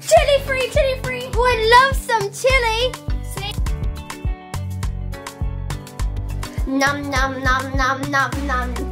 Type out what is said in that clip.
chili free, chili free. Oh, I love some chili. Num num num num num num.